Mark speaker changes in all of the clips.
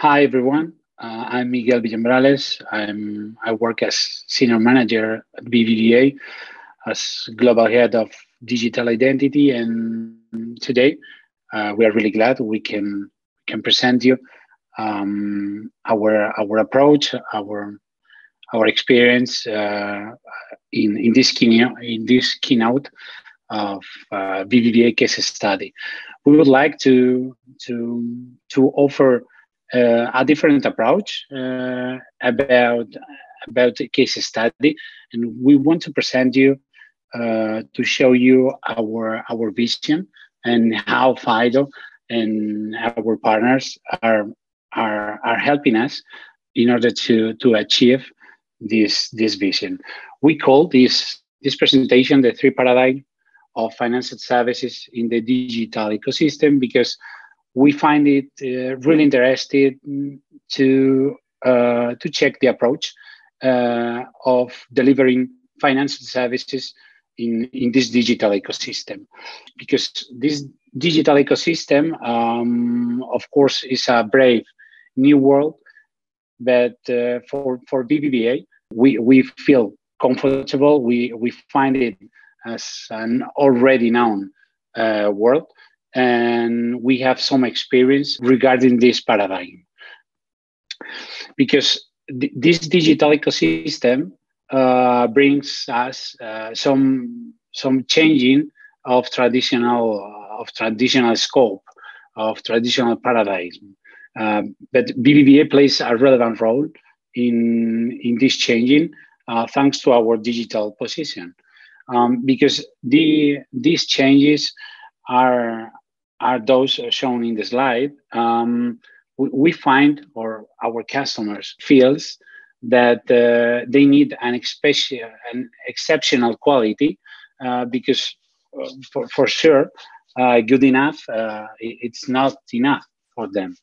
Speaker 1: Hi, everyone. Uh, I'm Miguel Villaumbrales. I'm, I work as senior manager at BBVA as global head of digital identity. And today, uh, we are really glad we can can present you um, our our approach, our our experience uh, in in this keynote in this keynote of uh, BBVA case study. We would like to to to offer uh, a different approach uh, about about the case study, and we want to present you uh, to show you our our vision and how FIDO and our partners are are are helping us in order to to achieve this this vision. We call this this presentation the three paradigm of financial services in the digital ecosystem because we find it uh, really interesting to uh, to check the approach uh, of delivering financial services in, in this digital ecosystem. Because this digital ecosystem um, of course is a brave new world but uh, for for BBVA we we feel comfortable. We we find it as an already known uh, world and we have some experience regarding this paradigm. Because th- this digital ecosystem uh, brings us uh, some some changing of traditional of traditional scope of traditional paradigm. Uh, but BBVA plays a relevant role in in this changing uh, thanks to our digital position, um, because the these changes are are those shown in the slide, um, we, we, find or our customers feels that uh, they need an, an exceptional quality uh, because uh, for, for sure uh, good enough uh, it's not enough for them.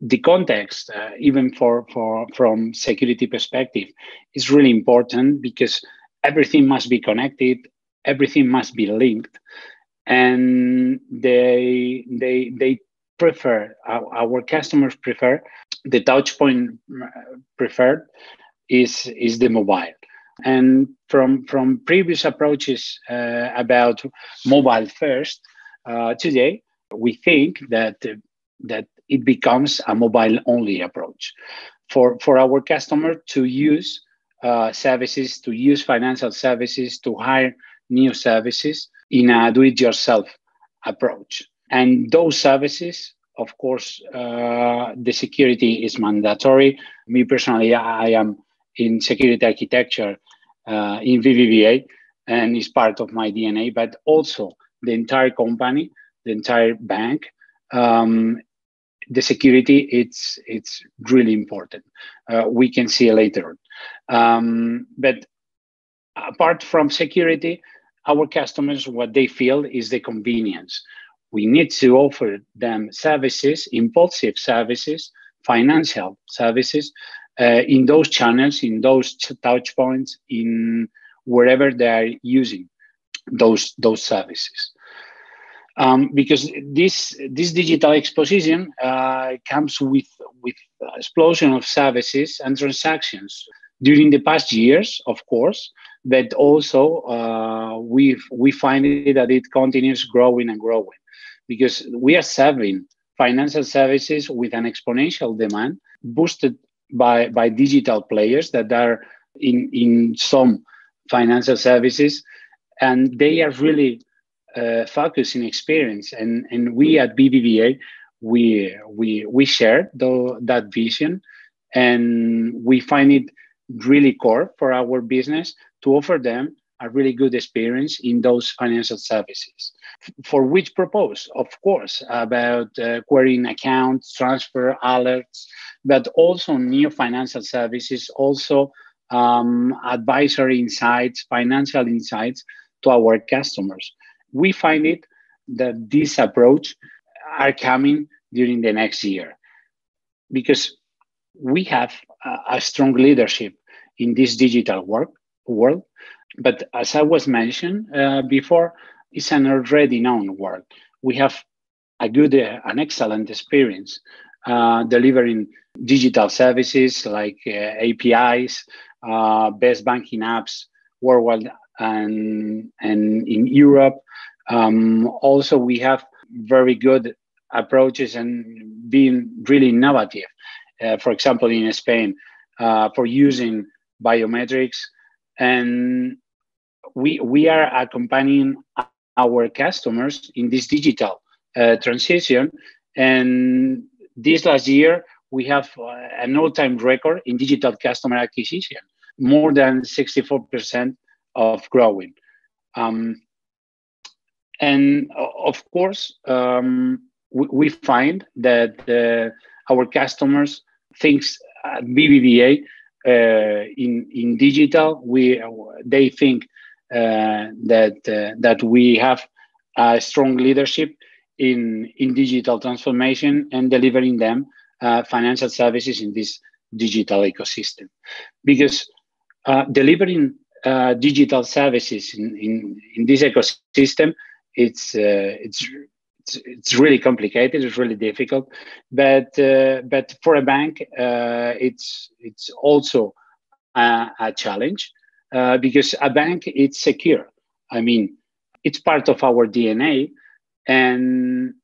Speaker 1: The context uh, even for, for from security perspective is really important because everything must be connected everything must be linked and they they they prefer our, our customers prefer the touch point preferred is is the mobile. And from from previous approaches uh, about mobile first uh, today we think that uh, that it becomes a mobile only approach for for our customer to use uh, services to use financial services to hire new services in a do it yourself approach. And those services, of course, uh, the security is mandatory. Me personally, I am in security architecture uh, in BBVA and is part of my DNA, but also the entire company, the entire bank. Um, the security it's it's really important. Uh, we can see later. Um, but apart from security, our customers, what they feel is the convenience. We need to offer them services, impulsive services, financial services uh, in those channels, in those touch points, in wherever they are using those those services. Um, because this this digital exposition uh, comes with with explosion of services and transactions during the past years, of course, but also uh, we we find that it continues growing and growing because we are serving financial services with an exponential demand boosted by by digital players that are in in some financial services and they are really uh, focused in experience and and we at BBVA we we we share the, that vision and we find it really core for our business to offer them a really good experience in those financial services. For which purpose? Of course, about uh, querying accounts, transfer alerts, but also new financial services, also um, advisory insights, financial insights to our customers. We find it that this approach are coming during the next year because we have a, a strong leadership in this digital work world. But as I was mentioned uh, before, it's an already known world. We have a good, uh, an excellent experience uh, delivering digital services like uh, APIs, uh, best banking apps worldwide and, and in Europe. Um, also, we have very good approaches and being really innovative. Uh, for example, in Spain, for using biometrics, and we we are accompanying our customers in this digital uh, transition. And this last year, we have uh, an all-time record in digital customer acquisition, more than 64% of growing. Um, and of course, um, we, we, find that uh, our customers thinks at BBVA uh, in in digital. We they think uh, that uh, that we have a strong leadership in in digital transformation and delivering them uh, financial services in this digital ecosystem, because uh, delivering uh, digital services in, in, in this ecosystem it's it's it's, it's really complicated. It's really difficult, but uh, but for a bank, uh, it's it's also a, a challenge uh, because a bank it's secure. I mean, it's part of our DNA, and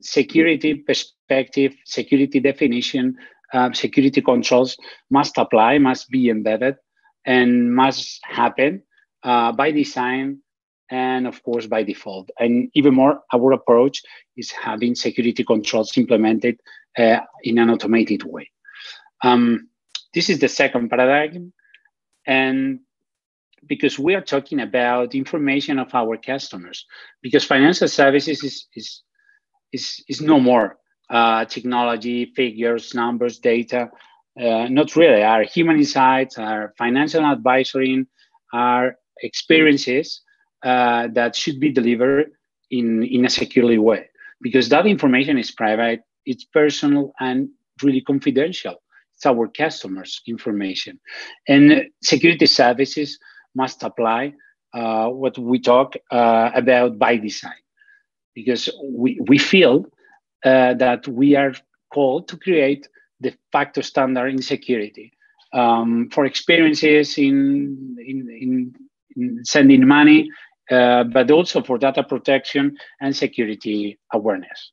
Speaker 1: security perspective, security definition, um, security controls must apply, must be embedded, and must happen uh, by design and of course by default. And even more, our approach is having security controls implemented uh, in an automated way. Um, this is the second paradigm. And because we are talking about information of our customers, because financial services is, is, is, is no more uh, technology, figures, numbers, data. Uh, not really. Our human insights, our financial advisory, our experiences uh, that should be delivered in, in a securely way because that information is private, it's personal, and really confidential. It's our customers' information. And security services must apply uh, what we talk uh, about by design because we, we feel uh, that we are called to create de facto standard in security um, for experiences in, in, in sending money uh, but also for data protection and security awareness.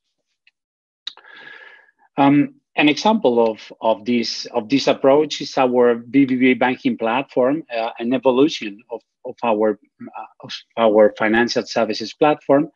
Speaker 1: Um, an example of, of, this, of this approach is our BBVA banking platform, uh, an evolution of, of, our, uh, of our financial services platform,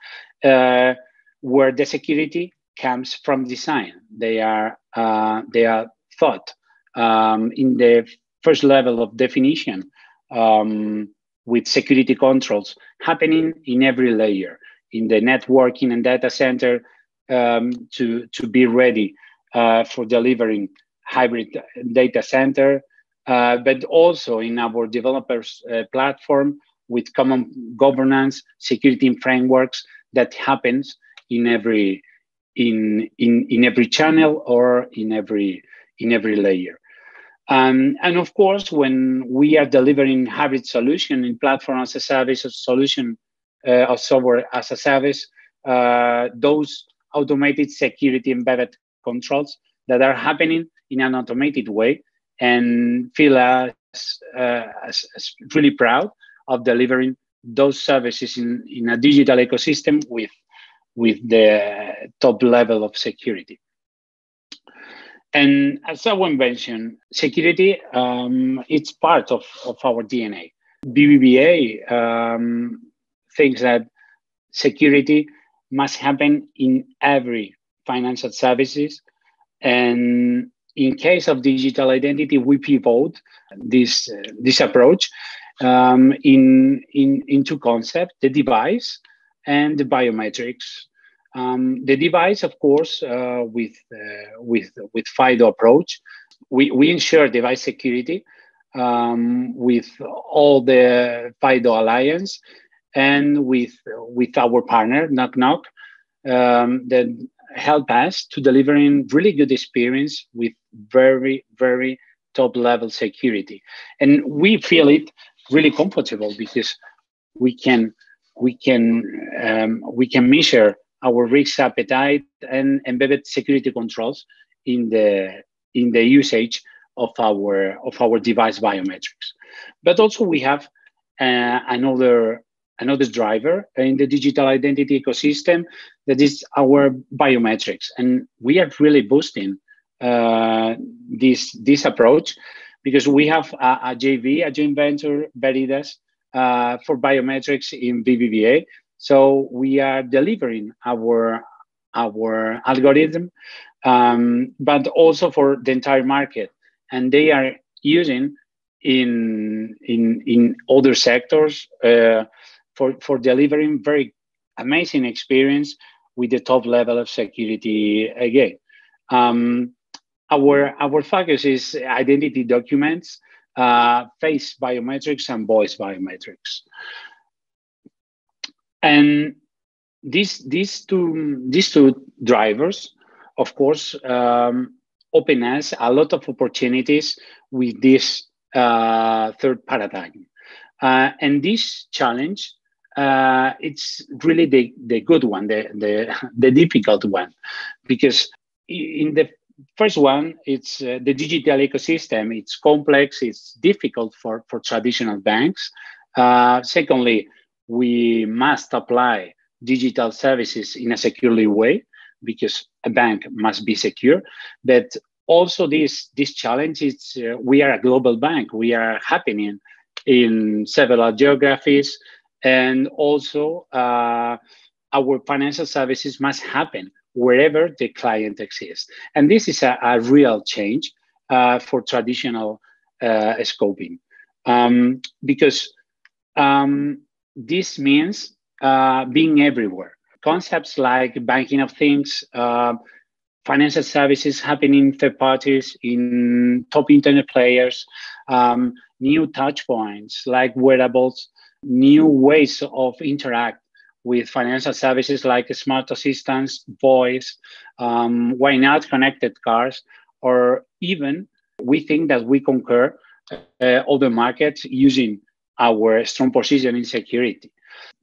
Speaker 1: uh, where the security comes from design. They are, uh, they are thought um, in the first level of definition. Um, with security controls happening in every layer in the networking and data center um, to, to be ready uh, for delivering hybrid data center, uh, but also in our developers uh, platform with common governance, security frameworks that happens in every in, in, in every channel or in every in every layer. Um, and of course, when we are delivering hybrid solution in platform as a service or solution uh, of software as a service, uh, those automated security embedded controls that are happening in an automated way and feel us uh, as, as really proud of delivering those services in, in a digital ecosystem with, with the top level of security. And as someone mentioned, security, um, it's part of, of our DNA. BBVA um, thinks that security must happen in every financial services. And in case of digital identity, we pivot this, uh, this approach um, in, in, in two concepts, the device and the biometrics. Um, the device, of course, uh, with uh, with with FIDO approach, we, we ensure device security um, with all the FIDO alliance and with with our partner Nok Nok um, that help us to delivering really good experience with very very top level security, and we feel it really comfortable because we can we can um, we can measure our risk appetite and embedded security controls in the in the usage of our of our device biometrics. But also we have uh, another another driver in the digital identity ecosystem that is our biometrics, and we are really boosting uh, this this approach because we have a, a JV, a joint venture, Veridas, uh, for biometrics in BBVA. So we are delivering our our algorithm, um, but also for the entire market, and they are using in in in other sectors uh, for for delivering very amazing experience with the top level of security again. Um, our our focus is identity documents, uh, face biometrics, and voice biometrics. And these these two these two drivers, of course, um, open us a lot of opportunities with this uh, third paradigm. Uh, and this challenge, uh, it's really the, the good one, the, the, the difficult one, because in the first one, it's uh, the digital ecosystem. It's complex. It's difficult for, for traditional banks. Uh, secondly, we must apply digital services in a securely way because a bank must be secure. But also, this this challenge is uh, we are a global bank. We are happening in several geographies, and also uh, our financial services must happen wherever the client exists. And this is a, a real change uh, for traditional uh, scoping um, because um, this means uh, being everywhere. Concepts like banking of things, uh, financial services happening in third parties, in top internet players, um, new touch points like wearables, new ways of interact with financial services like smart assistants, voice, um, why not connected cars, or even we think that we conquer uh, other markets using our strong position in security.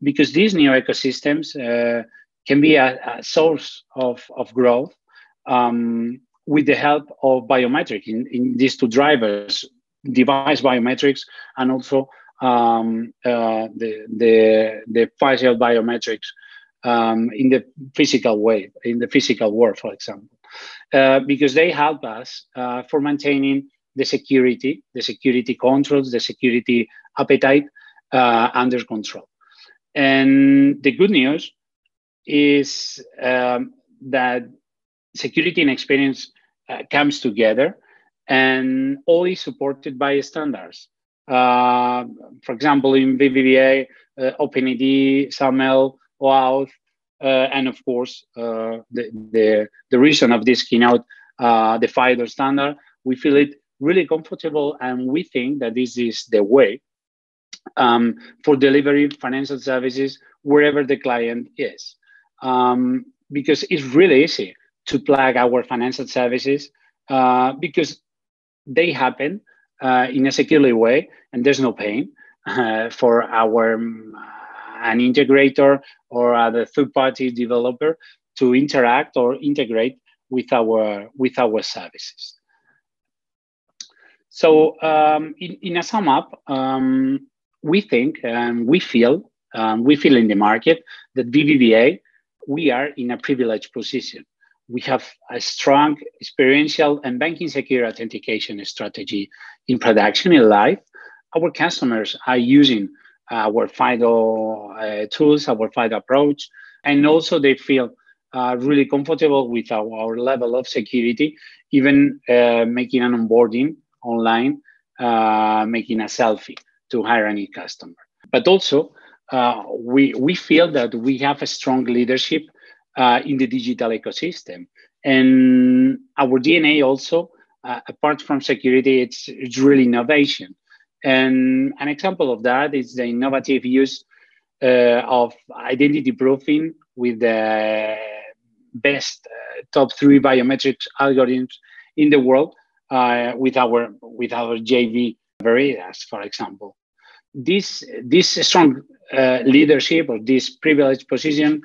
Speaker 1: Because these new ecosystems uh, can be a, a, source of, of growth um, with the help of biometric in, in these two drivers, device biometrics and also um, uh, the, the, the facial biometrics um, in the physical way, in the physical world, for example, uh, because they help us uh, for maintaining the security, the security controls, the security appetite uh, under control. And the good news is um, that security and experience uh, comes together and all is supported by standards. Uh, for example, in BBVA, uh, OpenID, SAML, OAuth, uh, and of course, uh, the, the, the reason of this keynote, uh, the FIDO standard, we feel it really comfortable and we think that this is the way um, for delivering financial services wherever the client is. Um, because it's really easy to plug our financial services uh, because they happen uh, in a secure way, and there's no pain uh, for our um, an integrator or a third-party developer to interact or integrate with our with our services. So, um, in, in a sum up, um, we think and we feel um, we feel in the market that BBVA we are in a privileged position we have a strong experiential and banking secure authentication strategy in production in life. Our customers are using our FIDO uh, tools, our FIDO approach, and also they feel uh, really comfortable with our, our, level of security, even uh, making an onboarding online, uh, making a selfie to hire any customer. But also, uh, we, we feel that we have a strong leadership uh, in the digital ecosystem. And our DNA also, apart from security, it's, it's really innovation. And an example of that is the innovative use uh, of identity proofing with the best uh, top three biometrics algorithms in the world uh, with our with our JV Veridas, for example. This this strong uh, leadership or this privileged position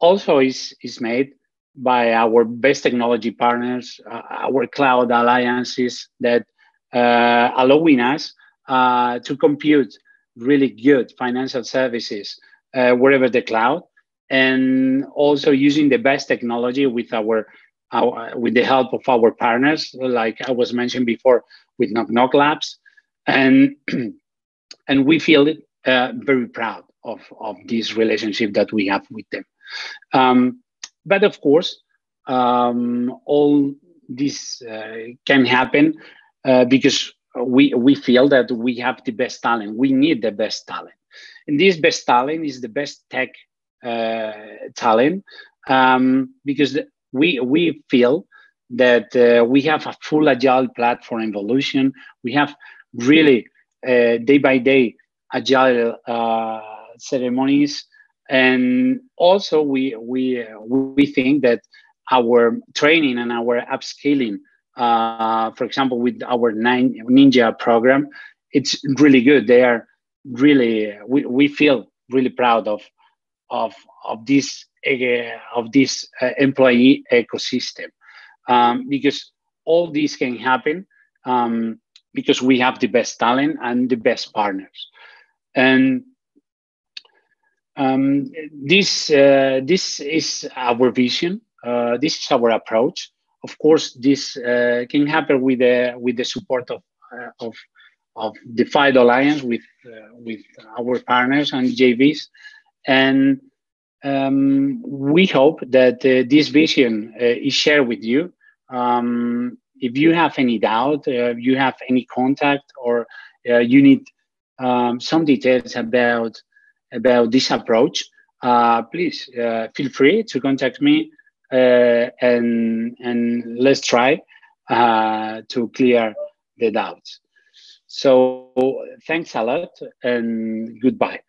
Speaker 1: also is, is made by our best technology partners, uh, our cloud alliances that uh, allowing us uh, to compute really good financial services uh, wherever the cloud, and also using the best technology with our, our with the help of our partners, like I was mentioned before, with Nok Nok Labs, and and we feel uh, very proud of of this relationship that we have with them. Um, but of course, um, all this uh, can happen uh, because we we feel that we have the best talent. We need the best talent, and this best talent is the best tech uh, talent um, because we we feel that uh, we have a full agile platform evolution. We have really uh, day by day agile uh, ceremonies and also we we we think that our training and our upskilling uh, for example with our nine ninja program it's really good they are really we, we feel really proud of of of this uh, of this uh, employee ecosystem um, because all this can happen um, because we have the best talent and the best partners and um, this uh, this is our vision. Uh, this is our approach. Of course, this uh, can happen with the with the support of uh, of of the FIDO Alliance with uh, with our partners and JVs, and um, we hope that uh, this vision is shared with you. Um, if you have any doubt, you have any contact, or you need um, some details about about this approach, uh, please uh, feel free to contact me uh, and and let's try uh, to clear the doubts. So thanks a lot and goodbye.